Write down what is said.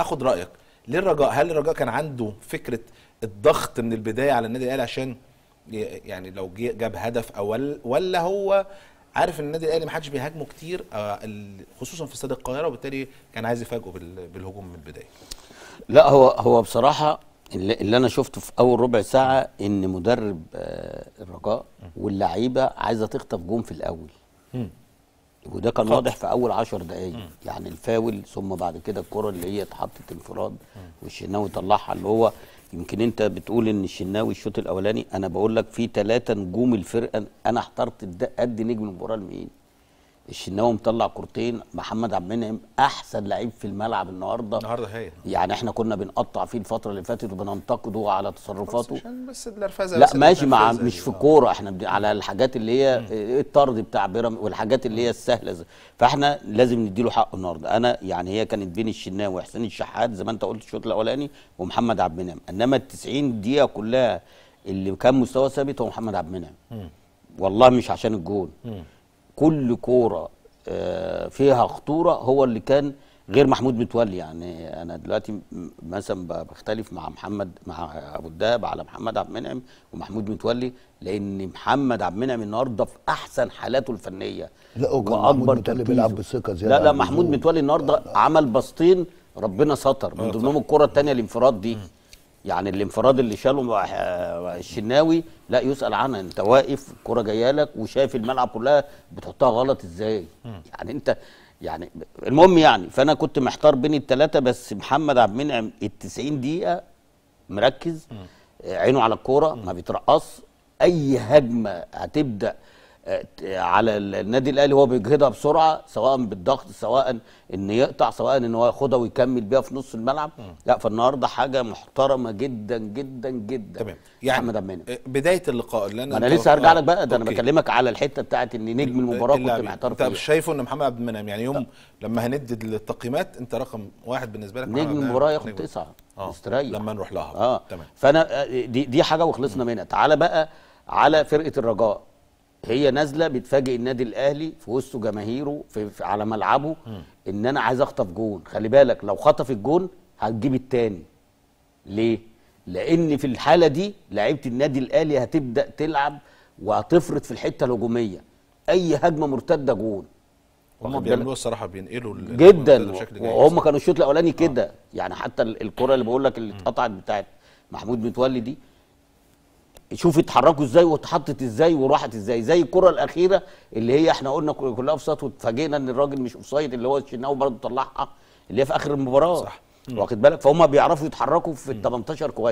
آخد رأيك. ليه الرجاء؟ هل الرجاء كان عنده فكرة الضغط من البداية على النادي الأهلي عشان يعني لو جاب هدف اول ولا هو عارف إن النادي الأهلي ما حدش بيهاجمه كتير آه، خصوصا في استاد القاهرة وبالتالي كان عايز يفاجئه بال- بالهجوم من البداية. لا هو هو بصراحة اللي, اللي أنا شفته في أول ربع ساعة إن مدرب آه، الرجاء واللعيبة عايزة تخطف جون في الأول. وده كان واضح في أول عشر دقايق. يعني الفاول ثم بعد كده الكرة اللي هي اتحطت انفراد والشناوي طلعها اللي هو يمكن انت بتقول إن الشناوي الشوط الأولاني أنا بقول لك في ثلاثة نجوم الفرقة أنا احترت أدي نجم المباراة لمين؟ الشناوي مطلع كورتين محمد عبد المنعم أحسن لعيب في الملعب النهارده. النهارده هايل يعني إحنا كنا بنقطع فيه الفترة اللي فاتت وبننتقده على تصرفاته. عشان بس النرفزه لا بس ماشي مع مش. في آه. الكوره إحنا على الحاجات اللي هي الطرد بتاع بيراميد والحاجات اللي هي السهلة زي. فإحنا لازم نديله حقه النهارده. أنا يعني هي كانت بين الشناوي وحسين الشحات زي ما أنت قلت الشوط الأولاني ومحمد عبد المنعم. إنما ال 90 دقيقة كلها اللي كان مستوى ثابت هو محمد عبد المنعم. والله مش عشان الجون. كل كورة آه، فيها خطورة هو اللي كان غير محمود متولي. يعني أنا دلوقتي مثلا بختلف مع محمد مع أبو الدهب على محمد عبد المنعم ومحمود متولي لأن محمد عبد المنعم النهارده في أحسن حالاته الفنية. لا، محمود متولي بيلعب بثقة زيادة لا لا محمود. متولي النهارده عمل بسطين ربنا ستر. من ضمنهم الكرة الثانية الانفراد دي. يعني الانفراد اللي شاله مع- آه، الشناوي لا يسأل عنها انت واقف الكره جاية لك وشايف الملعب كلها بتحطها غلط إزاي؟ يعني انت يعني المهم يعني فانا كنت محتار بين الثلاثه بس محمد عبد المنعم ال 90 دقيقة مركز عينه على الكورة ما بيترقص. أي هجمة هتبدأ على ال- النادي الأهلي هو بيجهدها بسرعة سواء بالضغط سواء إن يقطع سواء إن هو ياخدها ويكمل بيها في نص الملعب. لا فالنهارده حاجة محترمة جدا جدا جدا. تمام. عبد المنعم آه، بداية اللقاء اللي أنا أنت- لسه هرجع آه، لك بقى ده أنا. بكلمك على الحتة بتاعت إن نجم المباراة كنت. محتار انت فيها. شايفه إن محمد عبد المنعم يعني يوم لما هندد التقييمات أنت رقم واحد بالنسبة لك نجم. المباراة ياخد. تسعة آه مستريح لما نروح لها. آه. تمام. فأنا آه، دي دي حاجة وخلصنا منها. تعالى بقى على فرقة الرجاء. هي نازلة بتفاجئ النادي الأهلي في وسط جماهيره في, في على ملعبه إن أنا عايز أخطف جون. خلي بالك لو خطف الجون هتجيب التاني. ليه؟ لأن في الحالة دي لعيبة النادي الأهلي هتبدأ تلعب وهتفرط في الحتة الهجومية. أي هجمة مرتدة جون. هم بيعملوها؟ الصراحة بينقلوا جدا. وهم كانوا الشوط الأولاني كده. يعني حتى ال- الكرة اللي بقول لك اللي اتقطعت بتاعت محمود متولي دي شوف اتحركوا إزاي واتحطت إزاي وراحت إزاي. زي الكرة الأخيرة اللي هي إحنا قلنا كل- كلها offside واتفاجئنا إن الراجل مش offside اللي هو الشناوي برضه طلعها اللي هي في آخر المباراة. صح. واخد بالك؟ فهم بيعرفوا يتحركوا في ال 18 كويس.